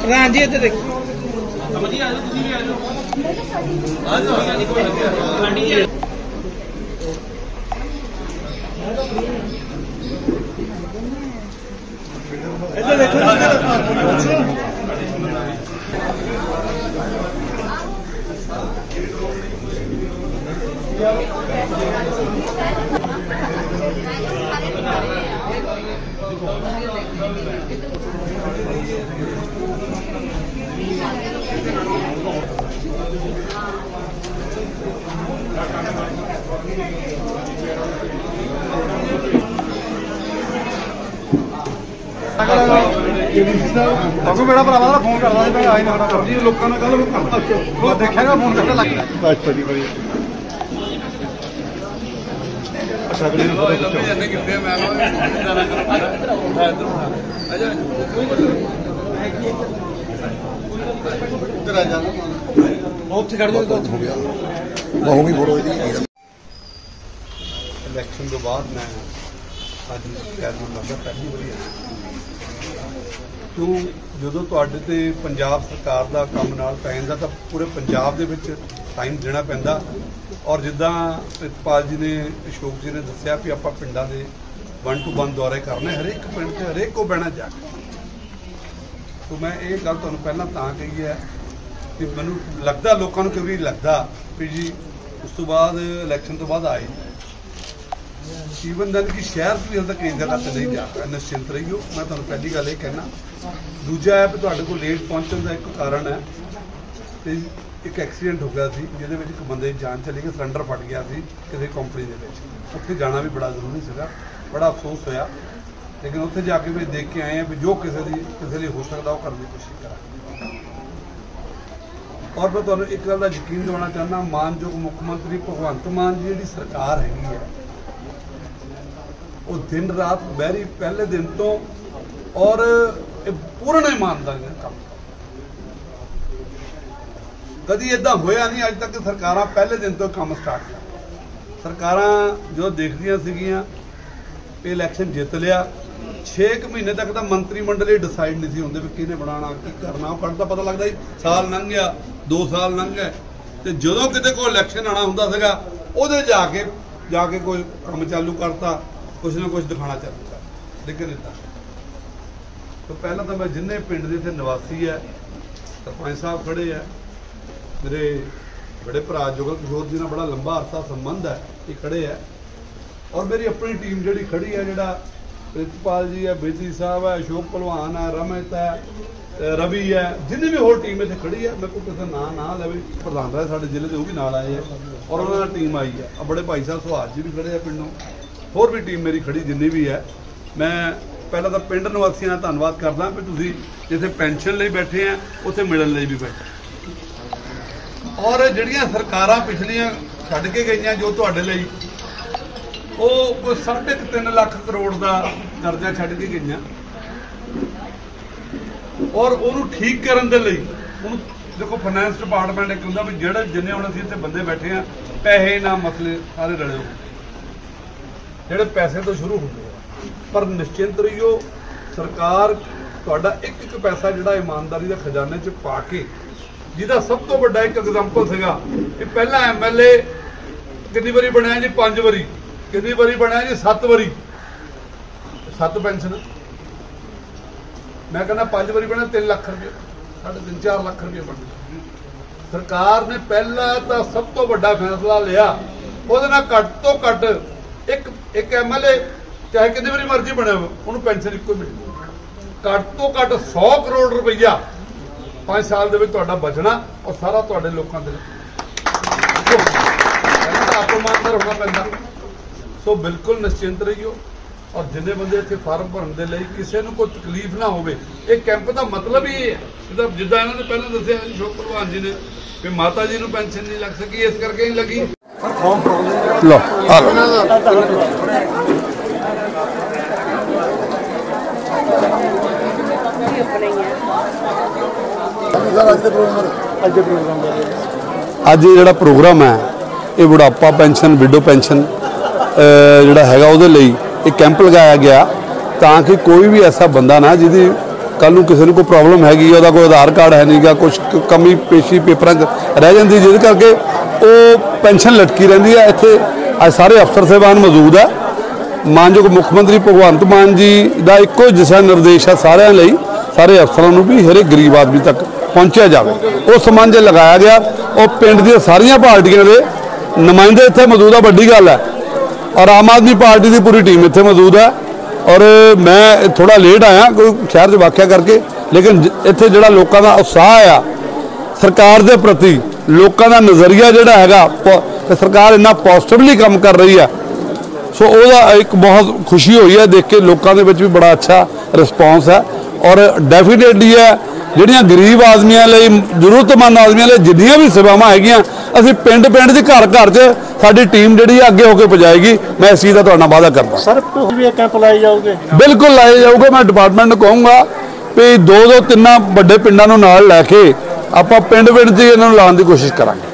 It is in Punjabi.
ਪ੍ਰਧਾਨ ਜੀ ਇੱਥੇ ਦੇਖੋ ਇੱਥੇ ਦੇਖੋ ਬਾਬੂ ਮੇਰਾ ਭਰਾਵਾ ਦਾ ਫੋਨ ਕਰਦਾ ਸੀ ਮੈਂ ਆਈ ਨਾ ਕਰ ਜੀ ਲੋਕਾਂ ਨੇ ਕੱਲ ਕਰਦਾ ਮੈਂ ਦੇਖਿਆਗਾ ਫੋਨ ਕਰਦਾ ਲੱਗ ਗਿਆ? ਅੱਛਾ ਜੀ ਬੜੀ ਅੱਛਾ ਅਗਲੀ ਨੂੰ ਫੋਟੋ ਖਿੱਚੋ ਇੱਧਰ ਆ ਜਾ। ਉੱਥੇ ਖੜ ਜਾ ਹੋ ਗਿਆ। ਬਹੁ ਵੀ ਫੋਟੋ ਇਹਦੀ। ਇਲੈਕਸ਼ਨ ਤੋਂ ਬਾਅਦ ਮੈਂ ਅੱਜ ਕੈਬਨਿਟ ਮੈਂਬਰ ਪਹਿਲੀ ਵਾਰੀ ਆਇਆ ਕਿਉਂ ਜਦੋਂ ਤੁਹਾਡੇ ਤੇ ਪੰਜਾਬ ਸਰਕਾਰ ਦਾ ਕੰਮ ਨਾਲ ਪੈ ਜਾਂਦਾ ਤਾਂ ਪੂਰੇ ਪੰਜਾਬ ਦੇ ਵਿੱਚ ਟਾਈਮ ਦੇਣਾ ਪੈਂਦਾ। ਔਰ ਜਿੱਦਾਂ ਪ੍ਰਿਤਪਾਲ ਜੀ ਨੇ, ਅਸ਼ੋਕ ਜੀ ਨੇ ਦੱਸਿਆ ਵੀ ਆਪਾਂ ਪਿੰਡਾਂ ਦੇ ਵਨ ਟੂ ਵਨ ਦੌਰੇ ਕਰਨੇ, ਹਰੇਕ ਪਿੰਡ 'ਚ ਹਰੇਕ ਕੋ ਬਹਿਣਾ ਜਾ ਕੇ। ਸੋ ਮੈਂ ਇਹ ਗੱਲ ਤੁਹਾਨੂੰ ਪਹਿਲਾਂ ਤਾਂ ਕਹੀ ਹੈ ਕਿ ਮੈਨੂੰ ਲੱਗਦਾ, ਲੋਕਾਂ ਨੂੰ ਕਿਉਂ ਵੀ ਲੱਗਦਾ ਵੀ ਜੀ ਉਸ ਤੋਂ ਬਾਅਦ ਇਲੈਕਸ਼ਨ ਤੋਂ ਬਾਅਦ ਆਏ। ਜੀਵਨ ਦਲ ਕੀ ਸ਼ਹਿਰ 'ਚ ਵੀ ਹਾਲੇ ਤੱਕ ਇਸ ਜਗ੍ਹਾ ਨਹੀਂ ਜਾ ਪਾਇਆ ਨਿਸ਼ਚਿੰਤ ਰਹੀਓ। ਮੈਂ ਤੁਹਾਨੂੰ ਪਹਿਲੀ ਗੱਲ ਇਹ ਕਹਿਣਾ, ਦੂਜਾ ਹੈ ਵੀ ਤੁਹਾਡੇ ਕੋਲ ਲੇਟ ਪਹੁੰਚਣ ਦਾ ਇੱਕ ਕਾਰਨ ਹੈ ਤੇ ਇੱਕ ਐਕਸੀਡੈਂਟ ਹੋ ਗਿਆ ਸੀ, ਜਿਹਦੇ ਵਿੱਚ ਇੱਕ ਬੰਦੇ ਦੀ ਜਾਨ ਚਲੀ ਗਈ ਸਿਲੰਡਰ ਫਟ ਗਿਆ ਸੀ ਕਿਸੇ ਕੰਪਨੀ ਦੇ ਵਿੱਚ। ਉੱਥੇ ਜਾਣਾ ਵੀ ਬੜਾ ਜ਼ਰੂਰੀ ਸੀਗਾ, ਬੜਾ ਅਫਸੋਸ ਹੋਇਆ। ਲੇਕਿਨ ਉੱਥੇ ਜਾ ਕੇ ਵੀ ਦੇਖ ਕੇ ਆਏ ਆ ਵੀ ਜੋ ਕਿਸੇ ਦੀ, ਕਿਸੇ ਲਈ ਹੋ ਸਕਦਾ, ਉਹ ਕਰਨ ਦੀ ਕੋਸ਼ਿਸ਼ ਕਰਾਂਗੇ। ਔਰ ਮੈਂ ਤੁਹਾਨੂੰ ਇੱਕ ਗੱਲ ਦਾ ਯਕੀਨ ਦਿਵਾਉਣਾ ਚਾਹੁੰਦਾ, ਮਾਨਯੋਗ ਮੁੱਖ ਮੰਤਰੀ ਭਗਵੰਤ ਮਾਨ ਜੀ, ਜਿਹੜੀ ਸਰਕਾਰ ਹੈਗੀ ਹੈ ਉਹ ਦਿਨ ਰਾਤ ਬਹਿਰੀ ਪਹਿਲੇ ਦਿਨ ਤੋਂ ਔਰ ਇਹ ਪੂਰਨ ਇਮਾਨਦਾਰੀ ਨਾਲ ਕੰਮ। ਕਦੀ ਇਦਾਂ ਹੋਇਆ ਨਹੀਂ, ਅੱਜ ਤੱਕ ਸਰਕਾਰਾਂ ਪਹਿਲੇ ਦਿਨ ਤੋਂ ਕੰਮ ਸਟਾਰਟ ਕਰ ਸਰਕਾਰਾਂ ਜੋ ਦੇਖਦੀਆਂ ਸੀਗੀਆਂ ਇਹ ਇਲੈਕਸ਼ਨ ਜਿੱਤ ਲਿਆ। 6 ਮਹੀਨੇ ਤੱਕ ਤਾਂ ਮੰਤਰੀ ਮੰਡਲ ਹੀ ਡਿਸਾਈਡ ਨਹੀਂ ਸੀ ਹੁੰਦੇ ਵੀ ਕਿਹਨੇ ਬਣਾਉਣਾ, ਕੀ ਕਰਨਾ। ਉਹ ਕੱਢ ਤਾਂ ਪਤਾ ਲੱਗਦਾ ਸਾਲ ਲੰਘ ਗਿਆ 2 ਸਾਲ ਲੰਘ ਗਏ। ਤੇ ਜਦੋਂ ਕਿਤੇ ਕੋਈ ਇਲੈਕਸ਼ਨ ਆਣਾ ਹੁੰਦਾ ਸੀਗਾ, ਉਹਦੇ ਜਾ ਕੇ ਜਾ ਕੇ ਕੋਈ ਕੰਮ ਚਾਲੂ ਕਰਤਾ। ਕੁਛ ਨਾ ਕੁਛ ਦਿਖਾਣਾ ਚਾਲੂ ਕਰ ਲੇਕਿਨ ਇਦਾਂ ਤਾਂ ਪਹਿਲਾਂ ਤਾਂ ਮੈਂ ਜਿੰਨੇ ਪਿੰਡ ਦੇ ਇੱਥੇ ਨਿਵਾਸੀ ਹੈ ਸਰਪੰਚ ਸਾਹਿਬ ਖੜੇ ਆ, ਮੇਰੇ ਬੜੇ ਭਰਾ ਜੁਗਲ ਕਿਸ਼ੋਰ ਜੀ ਨਾਲ ਬੜਾ ਲੰਬਾ ਅਰਸਾ ਸੰਬੰਧ ਹੈ ਇਹ ਖੜੇ ਆ। ਔਰ ਮੇਰੀ ਆਪਣੀ ਟੀਮ ਜਿਹੜੀ ਖੜੀ ਹੈ ਜਿਹੜਾ ਪ੍ਰਿਤਪਾਲ ਜੀ ਹੈ ਬੇਦੀ ਸਾਹਿਬ ਹੈ ਅਸ਼ੋਕ ਭਲਵਾਨ ਹੈ ਰਮਿਤ ਹੈ ਰਵੀ ਹੈ ਜਿੰਨੀ ਵੀ ਹੋਰ ਟੀਮ ਇੱਥੇ ਖੜੀ ਹੈ ਮੈਂ ਕੋਈ ਕਿਸੇ ਨਾਂ ਨਾ ਲਵੇ, ਪ੍ਰਧਾਨ ਰਾਏ ਸਾਡੇ ਜ਼ਿਲ੍ਹੇ ਦੇ ਉਹ ਵੀ ਨਾਲ ਆਏ ਆ, ਔਰ ਉਹਨਾਂ ਨਾਲ ਟੀਮ ਆਈ ਹੈ ਆ ਬੜੇ ਭਾਈ ਸਾਹਿਬ ਸੁਹਾਜ ਜੀ ਵੀ ਖੜੇ ਆ ਪਿੰਡੋਂ। ਹੋਰ ਵੀ ਟੀਮ ਮੇਰੀ ਖੜੀ ਜਿੰਨੀ ਵੀ ਹੈ, ਮੈਂ ਪਹਿਲਾਂ ਤਾਂ ਪਿੰਡ ਨਿਵਾਸੀਆਂ ਦਾ ਧੰਨਵਾਦ ਕਰਦਾ ਵੀ ਤੁਸੀਂ ਜਿੱਥੇ ਪੈਨਸ਼ਨ ਲਈ ਬੈਠੇ ਆ, ਉੱਥੇ ਮਿਲਣ ਲਈ ਵੀ ਬੈਠੇ। ਔਰ ਜਿਹੜੀਆਂ ਸਰਕਾਰਾਂ ਪਿਛਲੀਆਂ ਛੱਡ ਕੇ ਗਈਆਂ ਜੋ ਤੁਹਾਡੇ ਲਈ, ਉਹ ਕੋਈ 3.5 ਲੱਖ ਕਰੋੜ ਦਾ ਕਰਜ਼ਾ ਛੱਡ ਕੇ ਗਈਆਂ। ਔਰ ਉਹਨੂੰ ਠੀਕ ਕਰਨ ਦੇ ਲਈ, ਉਹਨੂੰ ਦੇਖੋ ਫਾਈਨੈਂਸ ਡਿਪਾਰਟਮੈਂਟ ਇੱਕ ਹੁੰਦਾ ਵੀ ਜਿਹੜਾ ਜਿੰਨੇ ਹੁਣ ਅਸੀਂ ਇੱਥੇ ਬੰਦੇ ਬੈਠੇ ਆ, ਪੈਸੇ ਨਾ ਮਸਲੇ ਸਾਰੇ ਰਲੇ ਹੋਏ ਜਿਹੜੇ ਪੈਸੇ ਤੋਂ ਸ਼ੁਰੂ ਹੁੰਦੇ ਆ। ਪਰ ਨਿਸ਼ਚਿੰਤ ਰਹੀਓ, ਸਰਕਾਰ ਤੁਹਾਡਾ ਇੱਕ ਇੱਕ ਪੈਸਾ ਜਿਹੜਾ ਇਮਾਨਦਾਰੀ ਦਾ ਖਜ਼ਾਨੇ 'ਚ ਪਾ ਕੇ, ਜਿਹਦਾ ਸਭ ਤੋਂ ਵੱਡਾ ਇੱਕ ਐਗਜ਼ਾਮਪਲ ਸੀਗਾ, ਇਹ ਪਹਿਲਾ ਐਮਐਲਏ ਕਿੰਨੀ ਵਾਰੀ ਬਣਿਆ ਜੀ? 5 ਵਾਰੀ। ਕਿੰਨੀ ਵਾਰੀ ਬਣਿਆ ਜੀ? 7 ਵਾਰੀ। 7 ਪੈਨਸ਼ਨ। ਮੈਂ ਕਹਿੰਦਾ 5 ਵਾਰੀ ਬਣਿਆ 3 ਲੱਖ ਰੁਪਏ। ਸਾਢੇ 3 4 ਲੱਖ ਰੁਪਏ ਬਣ ਸਰਕਾਰ ਨੇ ਪਹਿਲਾ ਤਾਂ ਸਭ ਤੋਂ ਵੱਡਾ ਫੈਸਲਾ ਲਿਆ, ਉਹਦੇ ਨਾਲ ਘੱਟ ਤੋਂ ਘੱਟ ਇੱਕ ਇੱਕ ਐਮਐਲਏ ਚਾਹੇ ਕਿੰਨੀ ਵਾਰੀ ਮਰਜ਼ੀ ਬਣਿਆ ਹੋਵੇ, ਉਹਨੂੰ ਪੈਨਸ਼ਨ ਇੱਕੋ ਹੀ ਮਿਲੇਗੀ ਘੱਟ ਤੋਂ ਘੱਟ 100 ਕਰੋੜ ਰੁਪਈਆ 5 ਸਾਲ ਦੇ ਵਿੱਚ ਤੁਹਾਡਾ ਬਚਣਾ ਔਰ ਸਾਰਾ ਤੁਹਾਡੇ ਲੋਕਾਂ ਦੇ ਲਈ। ਪਹਿਲਾਂ ਆਪਮਾਨਦਾਰ ਹੋਣਾ ਪੈਂਦਾ। ਸੋ ਬਿਲਕੁਲ ਨਿਸ਼ਚਿੰਤ ਰਹੀਓ ਔਰ ਜਿੰਨੇ ਬੰਦੇ ਇੱਥੇ ਫਾਰਮ ਭਰਨ ਦੇ ਲਈ ਕਿਸੇ ਨੂੰ ਕੋਈ ਤਕਲੀਫ ਨਾ ਹੋਵੇ ਇਹ ਕੈਂਪ ਦਾ ਮਤਲਬ ਹੀ ਇਹ ਹੈ। ਜਿੱਦਾਂ ਜਿੱਦਾਂ ਇਹਨਾਂ ਨੇ ਪਹਿਲਾਂ ਦੱਸਿਆ ਸ਼ੋਕ ਭਲਵਾਨ ਜੀ ਨੇ ਕਿ ਮਾਤਾ ਜੀ ਨੂੰ ਪੈਨਸ਼ਨ ਨਹੀਂ ਲੱਗ ਸਕੀ ਇਸ ਕਰਕੇ ਨਹੀਂ ਲੱਗੀ। ਲੋ ਆ ਲੋ ਅੱਜ ਇਹ ਜਿਹੜਾ ਪ੍ਰੋਗਰਾਮ ਹੈ, ਇਹ ਬੁਢਾਪਾ ਪੈਨਸ਼ਨ, ਵਿਡੋ ਪੈਨਸ਼ਨ ਜਿਹੜਾ ਹੈਗਾ ਉਹਦੇ ਲਈ ਇਹ ਕੈਂਪ ਲਗਾਇਆ ਗਿਆ ਤਾਂ ਕਿ ਕੋਈ ਵੀ ਐਸਾ ਬੰਦਾ ਨਾ ਜਿਹਦੀ ਕੱਲ ਨੂੰ ਕਿਸੇ ਨੂੰ ਕੋਈ ਪ੍ਰੋਬਲਮ ਹੈਗੀ ਉਹਦਾ ਕੋਈ ਆਧਾਰ ਕਾਰਡ ਹੈ ਨਹੀਂਗਾ ਕੁਝ ਕਮੀ ਪੇਸ਼ੀ ਪੇਪਰਾਂ 'ਚ ਰਹਿ ਜਾਂਦੀ ਜਿਹਦੇ ਕਰਕੇ ਉਹ ਪੈਨਸ਼ਨ ਲਟਕੀ ਰਹਿੰਦੀ ਹੈ। ਇੱਥੇ ਅੱਜ ਸਾਰੇ ਅਫਸਰ ਸਾਹਿਬਾਨ ਮੌਜੂਦ ਹੈ ਮਾਨਯੋਗ ਮੁੱਖ ਮੰਤਰੀ ਭਗਵੰਤ ਮਾਨ ਜੀ ਦਾ ਇੱਕੋ ਦਿਸ਼ਾ ਨਿਰਦੇਸ਼ ਹੈ ਸਾਰਿਆਂ ਲਈ, ਸਾਰੇ ਅਫਸਰਾਂ ਨੂੰ ਵੀ ਹਰੇਕ ਗਰੀਬ ਆਦਮੀ ਤੱਕ ਪਹੁੰਚਿਆ ਜਾਵੇ। ਉਹ ਸਮਾਨ ਜੇ ਲਗਾਇਆ ਗਿਆ, ਉਹ ਪਿੰਡ ਦੀਆਂ ਸਾਰੀਆਂ ਪਾਰਟੀਆਂ ਦੇ ਨੁਮਾਇੰਦੇ ਇੱਥੇ ਮੌਜੂਦ ਆ, ਵੱਡੀ ਗੱਲ ਹੈ ਔਰ ਆਮ ਆਦਮੀ ਪਾਰਟੀ ਦੀ ਪੂਰੀ ਟੀਮ ਇੱਥੇ ਮੌਜੂਦ ਹੈ ਔਰ ਮੈਂ ਥੋੜਾ ਲੇਟ ਆਇਆ, ਕੋਈ ਸ਼ਹਿਰ 'ਚ ਵਾਕਿਆ ਕਰਕੇ, ਲੇਕਿਨ ਇੱਥੇ ਜਿਹੜਾ ਲੋਕਾਂ ਦਾ ਉਤਸ਼ਾਹ ਆ, ਸਰਕਾਰ ਦੇ ਪ੍ਰਤੀ ਲੋਕਾਂ ਦਾ ਨਜ਼ਰੀਆ ਜਿਹੜਾ ਹੈਗਾ ਤੇ ਸਰਕਾਰ ਇੰਨਾ ਪੋਜ਼ਿਟਿਵਲੀ ਕੰਮ ਕਰ ਰਹੀ ਹੈ। ਸੋ ਉਹਦਾ ਇੱਕ ਬਹੁਤ ਖੁਸ਼ੀ ਹੋਈ ਹੈ ਦੇਖ ਕੇ ਲੋਕਾਂ ਦੇ ਵਿੱਚ ਵੀ ਬੜਾ ਅੱਛਾ ਰਿਸਪਾਂਸ ਹੈ। ਔਰ ਡੈਫੀਨੇਟਲੀ ਹੈ ਜਿਹੜੀਆਂ ਗਰੀਬ ਆਦਮੀਆਂ ਲਈ ਜ਼ਰੂਰਤਮੰਦ ਆਦਮੀਆਂ ਲਈ ਜਿੰਨੀਆਂ ਵੀ ਸੇਵਾਵਾਂ ਹੈਗੀਆਂ ਅਸੀਂ ਪਿੰਡ ਪਿੰਡ ਦੀ ਘਰ ਘਰ 'ਚ ਸਾਡੀ ਟੀਮ ਜਿਹੜੀ ਹੈ ਅੱਗੇ ਹੋ ਕੇ ਪਹੁੰਚਾਏਗੀ। ਮੈਂ ਇਸ ਚੀਜ਼ ਦਾ ਤੁਹਾਡਾ ਵਾਅਦਾ ਕਰਦਾ। ਸਰ ਤੁਸੀਂ ਵੀ ਕੈਂਪ ਲਾਏ ਜਾਓਗੇ? ਬਿਲਕੁਲ ਲਾਏ ਜਾਊਗਾ ਮੈਂ ਡਿਪਾਰਟਮੈਂਟ ਨੂੰ ਕਹੂੰਗਾ ਵੀ ਦੋ ਦੋ ਤਿੰਨਾਂ ਵੱਡੇ ਪਿੰਡਾਂ ਨੂੰ ਨਾਲ ਲੈ ਕੇ ਆਪਾਂ ਪਿੰਡ ਪਿੰਡ 'ਚ ਹੀ ਇਹਨਾਂ ਨੂੰ ਲਾਉਣ ਦੀ ਕੋਸ਼ਿਸ਼ ਕਰਾਂਗੇ।